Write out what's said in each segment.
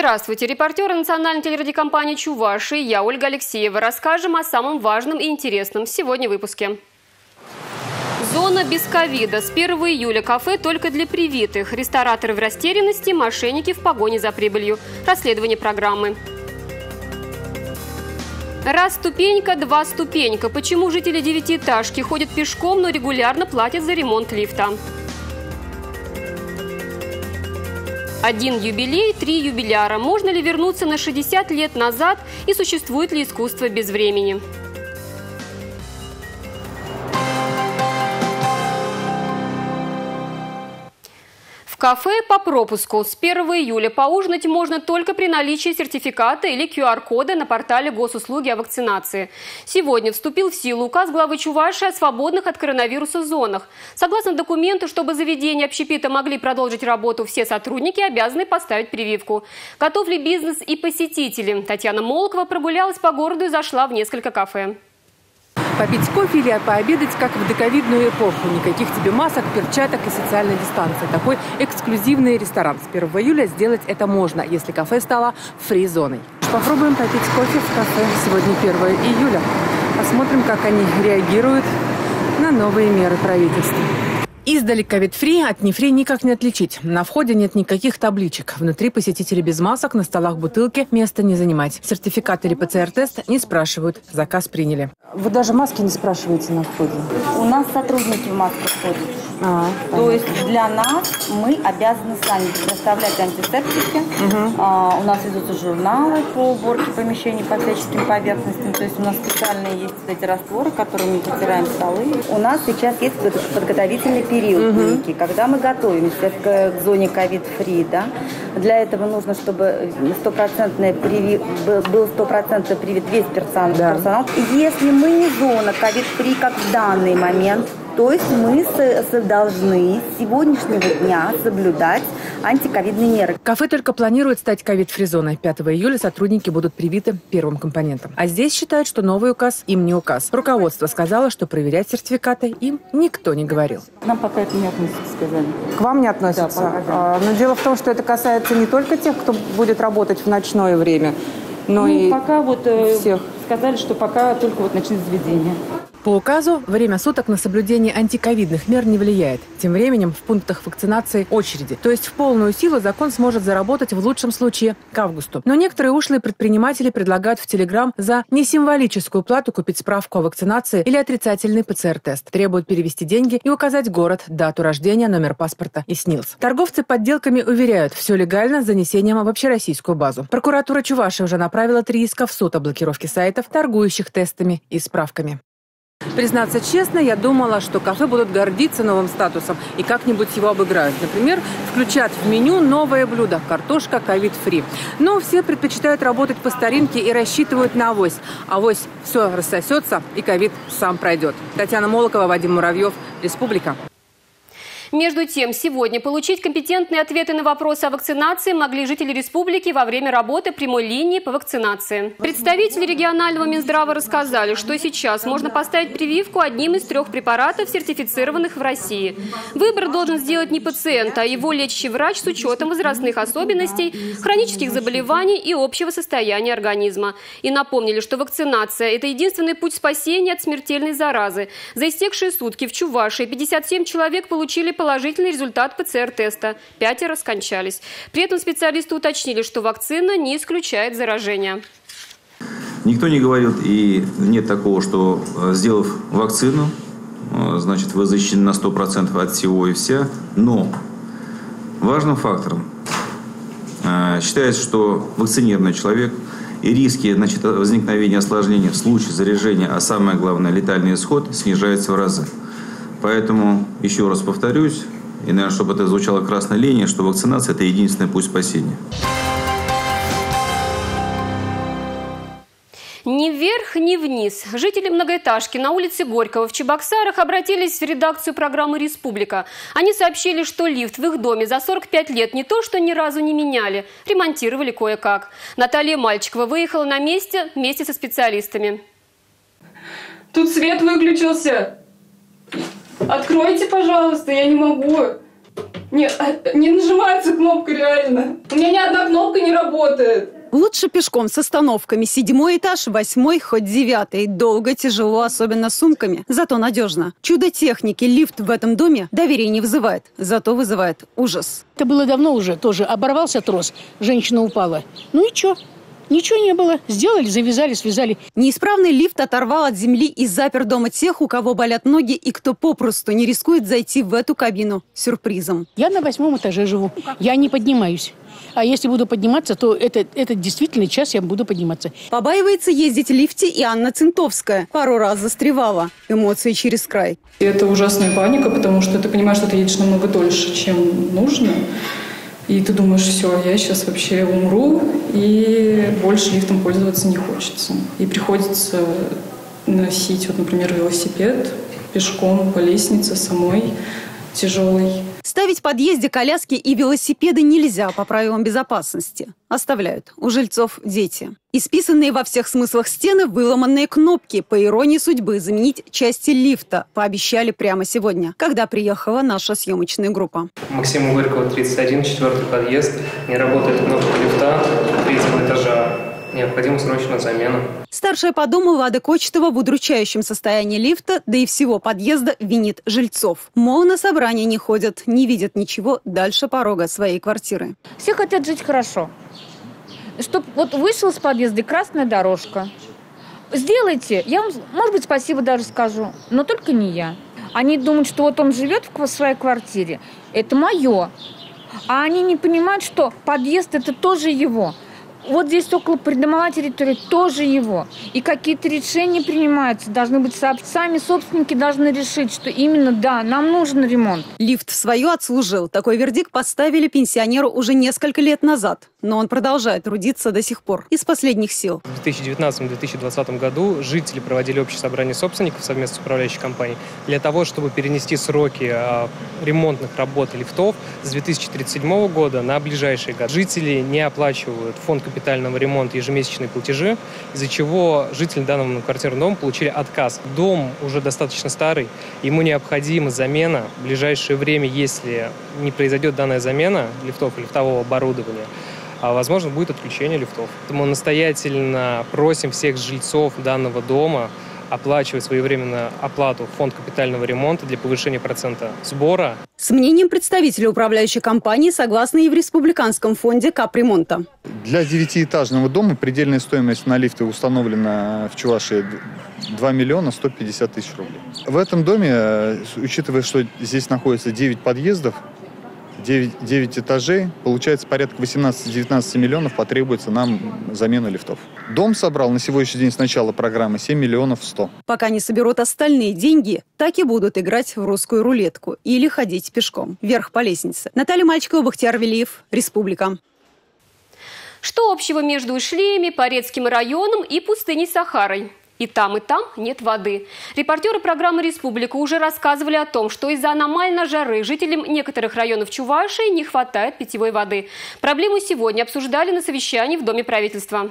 Здравствуйте, репортеры национальной телерадиокомпании «Чуваши». Я Ольга Алексеева. Расскажем о самом важном и интересном сегодня выпуске. Зона без ковида. С 1 июля кафе только для привитых. Рестораторы в растерянности, мошенники в погоне за прибылью. Расследование программы. Раз ступенька, два ступенька. Почему жители девятиэтажки ходят пешком, но регулярно платят за ремонт лифта? Один юбилей, три юбиляра. Можно ли вернуться на 60 лет назад и существует ли искусство без времени? Кафе по пропуску. С 1 июля поужинать можно только при наличии сертификата или QR-кода на портале госуслуги о вакцинации. Сегодня вступил в силу указ главы Чуваши о свободных от коронавируса зонах. Согласно документу, чтобы заведения общепита могли продолжить работу, все сотрудники обязаны поставить прививку. Готов ли бизнес и посетители? Татьяна Молокова прогулялась по городу и зашла в несколько кафе. Попить кофе или пообедать, как в доковидную эпоху. Никаких тебе масок, перчаток и социальной дистанции. Такой эксклюзивный ресторан. С 1 июля сделать это можно, если кафе стало фри-зоной. Попробуем попить кофе в кафе. Сегодня 1 июля. Посмотрим, как они реагируют на новые меры правительства. Издали ковид-фри от нефри никак не отличить. На входе нет никаких табличек. Внутри посетители без масок, на столах бутылки, места не занимать. Сертификат или ПЦР-тест не спрашивают. Заказ приняли. Вы даже маски не спрашиваете на входе? У нас сотрудники в масках ходят. А, То есть для нас мы обязаны сами предоставлять антисептики. Угу. А, у нас ведутся журналы по уборке помещений по всяческим поверхностям. То есть у нас специальные есть эти растворы, которыми мы протираем столы. У нас сейчас есть подготовительный период угу. некий, когда мы готовимся к, к зоне covid-free. Да? Для этого нужно, чтобы стопроцентный привит, был стопроцентный привит весь персонал. Да. персонал. Если мы не зона covid-free, как в данный момент, то есть мы должны с сегодняшнего дня соблюдать антиковидные меры. Кафе только планирует стать ковид-фри-зоной. 5 июля сотрудники будут привиты первым компонентом. А здесь считают, что новый указ им не указ. Руководство сказало, что проверять сертификаты им никто не говорил. Нам пока это не относится, сказали. К вам не относится? Да, пока, да. А, но дело в том, что это касается не только тех, кто будет работать в ночное время, но ну, и пока вот э, всех. сказали, что пока только вот ночные заведения. По указу, время суток на соблюдение антиковидных мер не влияет. Тем временем в пунктах вакцинации очереди. То есть в полную силу закон сможет заработать в лучшем случае к августу. Но некоторые ушлые предприниматели предлагают в Телеграм за несимволическую плату купить справку о вакцинации или отрицательный ПЦР-тест. Требуют перевести деньги и указать город, дату рождения, номер паспорта и СНИЛС. Торговцы подделками уверяют, все легально с занесением в общероссийскую базу. Прокуратура Чуваши уже направила три иска в суд о блокировке сайтов, торгующих тестами и справками. Признаться честно, я думала, что кафе будут гордиться новым статусом и как-нибудь его обыграют. Например, включат в меню новое блюдо – картошка ковид-фри. Но все предпочитают работать по старинке и рассчитывают на авось. Авось все рассосется и ковид сам пройдет. Татьяна Молокова, Вадим Муравьев, Республика. Между тем, сегодня получить компетентные ответы на вопросы о вакцинации могли жители республики во время работы прямой линии по вакцинации. Представители регионального Минздрава рассказали, что сейчас можно поставить прививку одним из трех препаратов, сертифицированных в России. Выбор должен сделать не пациент, а его лечащий врач с учетом возрастных особенностей, хронических заболеваний и общего состояния организма. И напомнили, что вакцинация – это единственный путь спасения от смертельной заразы. За истекшие сутки в Чувашии 57 человек получили положительный результат ПЦР-теста. Пятеро скончались. При этом специалисты уточнили, что вакцина не исключает заражения. Никто не говорит и нет такого, что э, сделав вакцину, э, значит, вы защищены на 100% от всего и вся. Но важным фактором э, считается, что вакцинированный человек и риски значит, возникновения осложнений в случае заряжения, а самое главное, летальный исход снижается в разы. Поэтому, еще раз повторюсь, и, наверное, чтобы это звучало красной линией, что вакцинация – это единственный путь спасения. Ни вверх, ни вниз. Жители многоэтажки на улице Горького в Чебоксарах обратились в редакцию программы «Республика». Они сообщили, что лифт в их доме за 45 лет не то, что ни разу не меняли, ремонтировали кое-как. Наталья Мальчикова выехала на месте вместе со специалистами. Тут свет выключился. Откройте, пожалуйста, я не могу. Нет, а, не нажимается кнопка реально. У меня ни одна кнопка не работает. Лучше пешком с остановками. Седьмой этаж, восьмой, хоть девятый. Долго, тяжело, особенно с сумками. Зато надежно. Чудо техники, лифт в этом доме доверие не вызывает. Зато вызывает ужас. Это было давно уже тоже. Оборвался трос, женщина упала. Ну и что? Ничего не было. Сделали, завязали, связали. Неисправный лифт оторвал от земли и запер дома тех, у кого болят ноги и кто попросту не рискует зайти в эту кабину сюрпризом. Я на восьмом этаже живу. Я не поднимаюсь. А если буду подниматься, то это, это действительно час я буду подниматься. Побаивается ездить в лифте и Анна Центовская. Пару раз застревала. Эмоции через край. Это ужасная паника, потому что ты понимаешь, что ты едешь намного дольше, чем нужно. И ты думаешь, все, я сейчас вообще умру, и больше лифтом пользоваться не хочется. И приходится носить, вот, например, велосипед пешком по лестнице самой тяжелой. Ставить в подъезде коляски и велосипеды нельзя по правилам безопасности. Оставляют. У жильцов дети. Исписанные во всех смыслах стены, выломанные кнопки. По иронии судьбы, заменить части лифта. Пообещали прямо сегодня, когда приехала наша съемочная группа. Максима Горького, 31, четвертый подъезд. Не работает кнопка лифта третьего этажа. Необходима срочная замена. Старшая по дому Лада Кочетова в удручающем состоянии лифта, да и всего подъезда, винит жильцов. Мол, на собрания не ходят, не видят ничего дальше порога своей квартиры. Все хотят жить хорошо. Чтоб вот вышел с подъезда красная дорожка. Сделайте. Я вам, может быть, спасибо даже скажу. Но только не я. Они думают, что вот он живет в своей квартире. Это мое. А они не понимают, что подъезд это тоже его вот здесь около придомовой территории тоже его. И какие-то решения принимаются, должны быть сами собственники должны решить, что именно да, нам нужен ремонт. Лифт свое отслужил. Такой вердикт поставили пенсионеру уже несколько лет назад. Но он продолжает трудиться до сих пор. Из последних сил. В 2019-2020 году жители проводили общее собрание собственников совместно с управляющей компанией для того, чтобы перенести сроки а, ремонтных работ лифтов с 2037 года на ближайшие годы. Жители не оплачивают фонд капитального ремонта ежемесячные платежи, из-за чего жители данного многоквартирного дома получили отказ. Дом уже достаточно старый, ему необходима замена. В ближайшее время, если не произойдет данная замена лифтов и лифтового оборудования, а возможно будет отключение лифтов. Поэтому настоятельно просим всех жильцов данного дома оплачивать своевременно оплату в фонд капитального ремонта для повышения процента сбора. С мнением представителя управляющей компании согласны и в Республиканском фонде капремонта. Для девятиэтажного дома предельная стоимость на лифты установлена в Чувашии 2 миллиона 150 тысяч рублей. В этом доме, э, учитывая, что здесь находится 9 подъездов, 9, 9 этажей, получается порядка 18-19 миллионов потребуется нам замена лифтов. Дом собрал на сегодняшний день с начала программы 7 миллионов 100. Пока не соберут остальные деньги, так и будут играть в русскую рулетку или ходить пешком вверх по лестнице. Наталья Мальчикова, Бахтияр Велиев, Республика. Что общего между Ишлеями, Порецким районом и пустыней Сахарой? И там, и там нет воды. Репортеры программы «Республика» уже рассказывали о том, что из-за аномально жары жителям некоторых районов Чувашии не хватает питьевой воды. Проблему сегодня обсуждали на совещании в Доме правительства.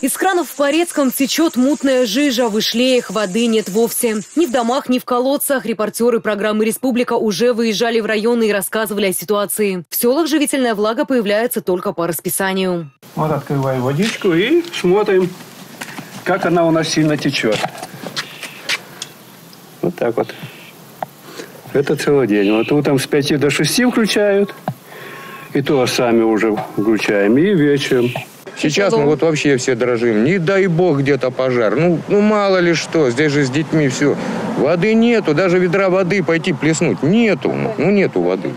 Из кранов в Порецком течет мутная жижа, в Ишлеях воды нет вовсе. Ни в домах, ни в колодцах репортеры программы «Республика» уже выезжали в районы и рассказывали о ситуации. В селах живительная влага появляется только по расписанию. Вот открываю водичку и смотрим, как она у нас сильно течет. Вот так вот. Это целый день. Вот утром с 5 до 6 включают. И то сами уже включаем. И вечером. Сейчас мы вот вообще все дрожим. Не дай бог где-то пожар. Ну, ну мало ли что. Здесь же с детьми все. Воды нету. Даже ведра воды пойти плеснуть. Нету. Ну, нету воды.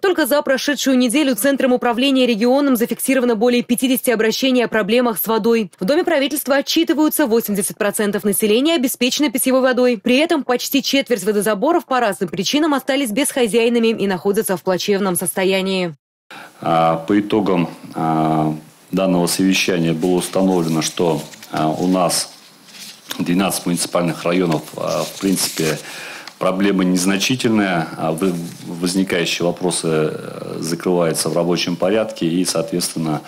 Только за прошедшую неделю Центром управления регионом зафиксировано более 50 обращений о проблемах с водой. В Доме правительства отчитываются 80% населения обеспечены питьевой водой. При этом почти четверть водозаборов по разным причинам остались безхозяйными и находятся в плачевном состоянии. А, по итогам а, данного совещания было установлено, что а, у нас 12 муниципальных районов, в принципе, Проблема незначительная, а возникающие вопросы э, закрываются в рабочем порядке и, соответственно,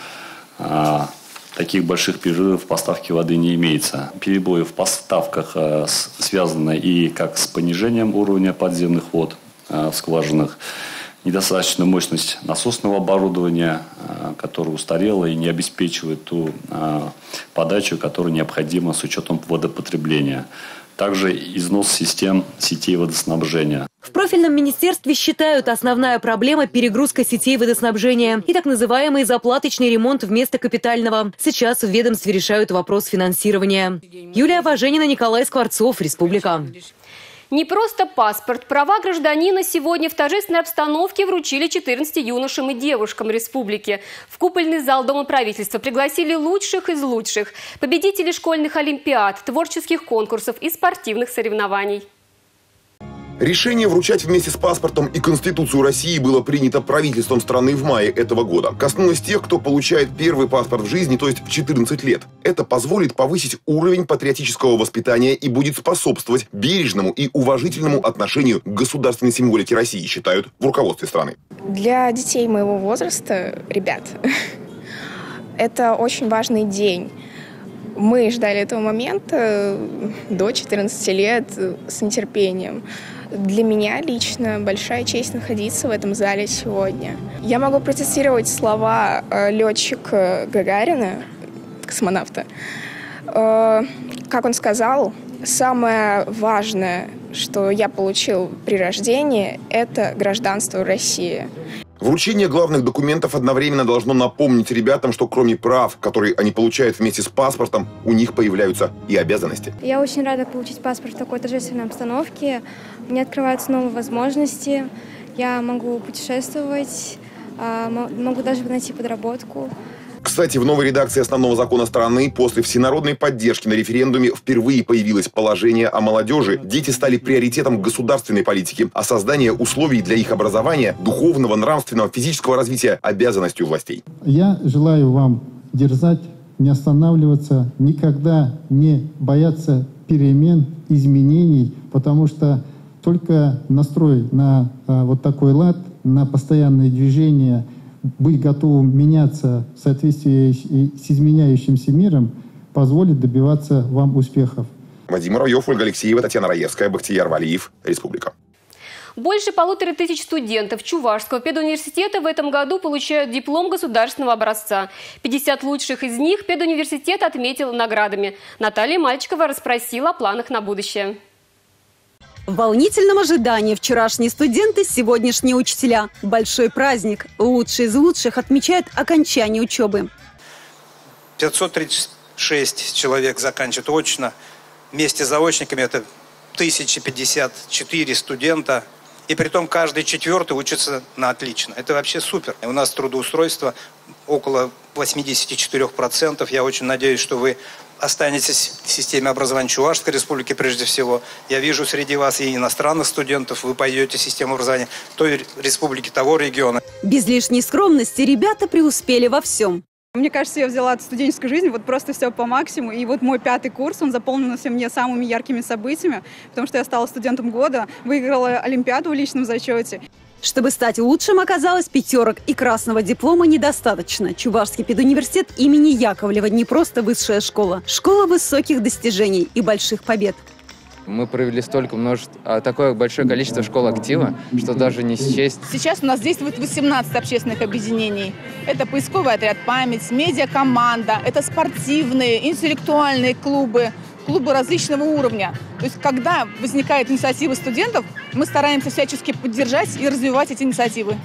а, таких больших перерывов в поставке воды не имеется. Перебои в поставках э, связаны и как с понижением уровня подземных вод, в скважинах, недостаточная мощность насосного оборудования, которое устарело и не обеспечивает ту подачу, которая необходима с учетом водопотребления также износ систем сетей водоснабжения. В профильном министерстве считают, основная проблема – перегрузка сетей водоснабжения и так называемый заплаточный ремонт вместо капитального. Сейчас в ведомстве решают вопрос финансирования. Юлия Важенина, Николай Скворцов, Республика. Не просто паспорт. Права гражданина сегодня в торжественной обстановке вручили 14 юношам и девушкам республики. В купольный зал Дома правительства пригласили лучших из лучших. Победителей школьных олимпиад, творческих конкурсов и спортивных соревнований. Решение вручать вместе с паспортом и Конституцию России было принято правительством страны в мае этого года. Коснулось тех, кто получает первый паспорт в жизни, то есть в 14 лет. Это позволит повысить уровень патриотического воспитания и будет способствовать бережному и уважительному отношению к государственной символике России, считают в руководстве страны. Для детей моего возраста, ребят, это очень важный день. Мы ждали этого момента до 14 лет с нетерпением. Для меня лично большая честь находиться в этом зале сегодня. Я могу процитировать слова э, летчика Гагарина, космонавта. Э, как он сказал, самое важное, что я получил при рождении, это гражданство России. Вручение главных документов одновременно должно напомнить ребятам, что кроме прав, которые они получают вместе с паспортом, у них появляются и обязанности. Я очень рада получить паспорт в такой торжественной обстановке. Мне открываются новые возможности. Я могу путешествовать, а, могу даже найти подработку. Кстати, в новой редакции основного закона страны после всенародной поддержки на референдуме впервые появилось положение о молодежи. Дети стали приоритетом государственной политики, а создание условий для их образования, духовного, нравственного, физического развития – обязанностью властей. Я желаю вам дерзать, не останавливаться, никогда не бояться перемен, изменений, потому что только настрой на а, вот такой лад, на постоянное движение – быть готовым меняться в соответствии с изменяющимся миром позволит добиваться вам успехов. Вадим Муравьев, Ольга Алексеева, Татьяна Раевская, Бахтияр Валиев, Республика. Больше полутора тысяч студентов Чувашского педуниверситета в этом году получают диплом государственного образца. 50 лучших из них педуниверситет отметил наградами. Наталья Мальчикова расспросила о планах на будущее. В волнительном ожидании вчерашние студенты, сегодняшние учителя. Большой праздник. Лучшие из лучших отмечают окончание учебы. 536 человек заканчивают очно. Вместе с заочниками это 1054 студента. И при том каждый четвертый учится на отлично. Это вообще супер. У нас трудоустройство около 84%. Я очень надеюсь, что вы останетесь в системе образования Чувашской республики прежде всего. Я вижу среди вас и иностранных студентов, вы пойдете в систему образования той республики, того региона. Без лишней скромности ребята преуспели во всем. Мне кажется, я взяла от студенческой жизни вот просто все по максимуму. И вот мой пятый курс, он заполнился мне самыми яркими событиями, потому что я стала студентом года, выиграла Олимпиаду в личном зачете. Чтобы стать лучшим, оказалось пятерок и красного диплома недостаточно. Чувашский педуниверситет имени Яковлева не просто высшая школа. Школа высоких достижений и больших побед. Мы провели столько множеств, а, такое большое количество школ актива, что даже не счесть. Сейчас у нас действует 18 общественных объединений. Это поисковый отряд «Память», медиакоманда, это спортивные, интеллектуальные клубы, клубы различного уровня. То есть, когда возникает инициатива студентов, мы стараемся всячески поддержать и развивать эти инициативы.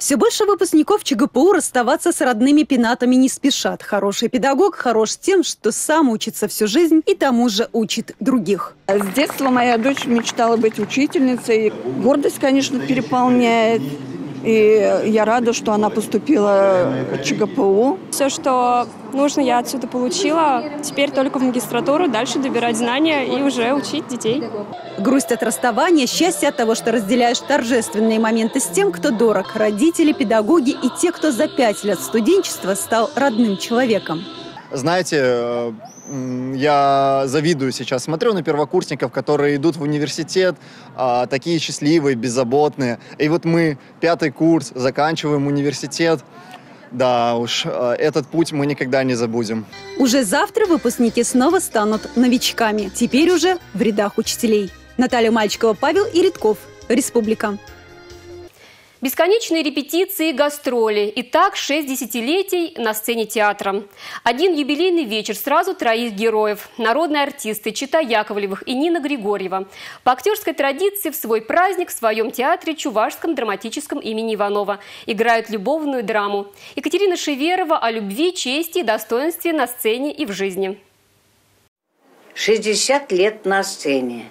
Все больше выпускников ЧГПУ расставаться с родными пенатами не спешат. Хороший педагог хорош тем, что сам учится всю жизнь и тому же учит других. С детства моя дочь мечтала быть учительницей. Гордость, конечно, переполняет. И я рада, что она поступила в ЧГПУ. Все, что нужно, я отсюда получила. Теперь только в магистратуру, дальше добирать знания и уже учить детей. Грусть от расставания, счастье от того, что разделяешь торжественные моменты с тем, кто дорог. Родители, педагоги и те, кто за пять лет студенчества стал родным человеком. Знаете, э, я завидую сейчас, смотрю на первокурсников, которые идут в университет, а, такие счастливые, беззаботные. И вот мы, пятый курс, заканчиваем университет. Да уж, а, этот путь мы никогда не забудем. Уже завтра выпускники снова станут новичками. Теперь уже в рядах учителей. Наталья Мальчикова, Павел Иритков. Республика. Бесконечные репетиции гастроли. И так шесть десятилетий на сцене театра. Один юбилейный вечер, сразу троих героев. Народные артисты Чита Яковлевых и Нина Григорьева. По актерской традиции в свой праздник в своем театре Чувашском драматическом имени Иванова играют любовную драму. Екатерина Шеверова о любви, чести и достоинстве на сцене и в жизни. 60 лет на сцене.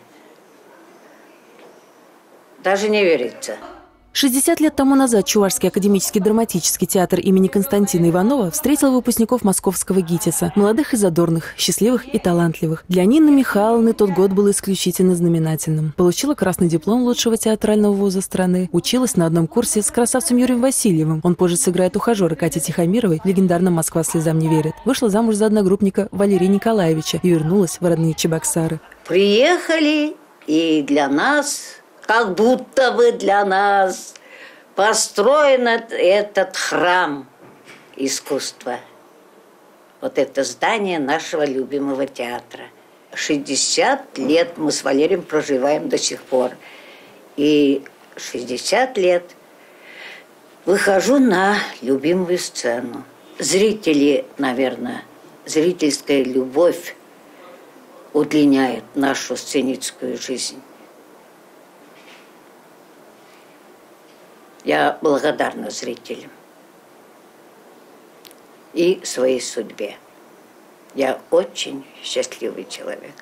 Даже не верится. 60 лет тому назад Чувашский академический драматический театр имени Константина Иванова встретил выпускников московского ГИТИСа, молодых и задорных, счастливых и талантливых. Для Нины Михайловны тот год был исключительно знаменательным. Получила красный диплом лучшего театрального вуза страны, училась на одном курсе с красавцем Юрием Васильевым. Он позже сыграет ухажера Кати Тихомировой в легендарном «Москва слезам не верит». Вышла замуж за одногруппника Валерия Николаевича и вернулась в родные Чебоксары. Приехали, и для нас как будто бы для нас построен этот храм искусства. Вот это здание нашего любимого театра. 60 лет мы с Валерием проживаем до сих пор. И 60 лет выхожу на любимую сцену. Зрители, наверное, зрительская любовь удлиняет нашу сценическую жизнь. Я благодарна зрителям и своей судьбе. Я очень счастливый человек.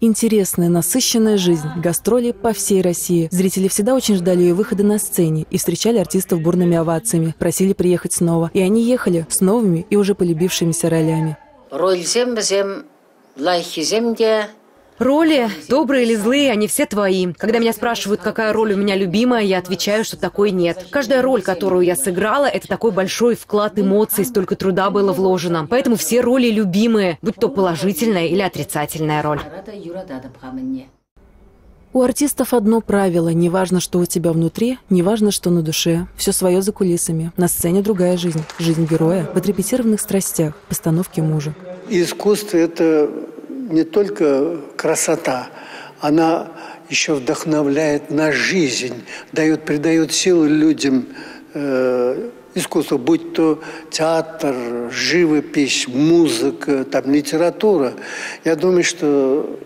Интересная, насыщенная жизнь, гастроли по всей России. Зрители всегда очень ждали ее выхода на сцене и встречали артистов бурными овациями, просили приехать снова. И они ехали с новыми и уже полюбившимися ролями. Роль зем зем лайхи земде Роли, добрые или злые, они все твои. Когда меня спрашивают, какая роль у меня любимая, я отвечаю, что такой нет. Каждая роль, которую я сыграла, это такой большой вклад эмоций, столько труда было вложено. Поэтому все роли любимые, будь то положительная или отрицательная роль. У артистов одно правило. Не важно, что у тебя внутри, не важно, что на душе. Все свое за кулисами. На сцене другая жизнь. Жизнь героя в отрепетированных страстях, постановке мужа. Искусство – это не только красота, она еще вдохновляет на жизнь, дает, придает силы людям э, искусство, будь то театр, живопись, музыка, там, литература. Я думаю, что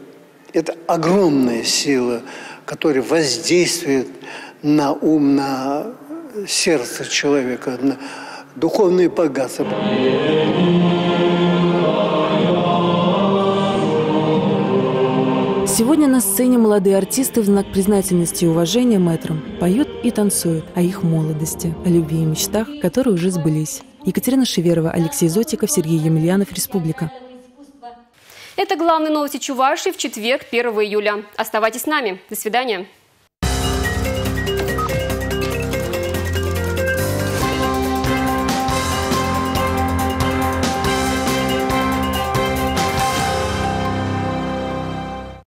это огромная сила, которая воздействует на ум, на сердце человека, на духовные богатства. Сегодня на сцене молодые артисты в знак признательности и уважения мэтрам поют и танцуют о их молодости, о любви и мечтах, которые уже сбылись. Екатерина Шеверова, Алексей Зотиков, Сергей Емельянов, Республика. Это главные новости Чувашии в четверг, 1 июля. Оставайтесь с нами. До свидания.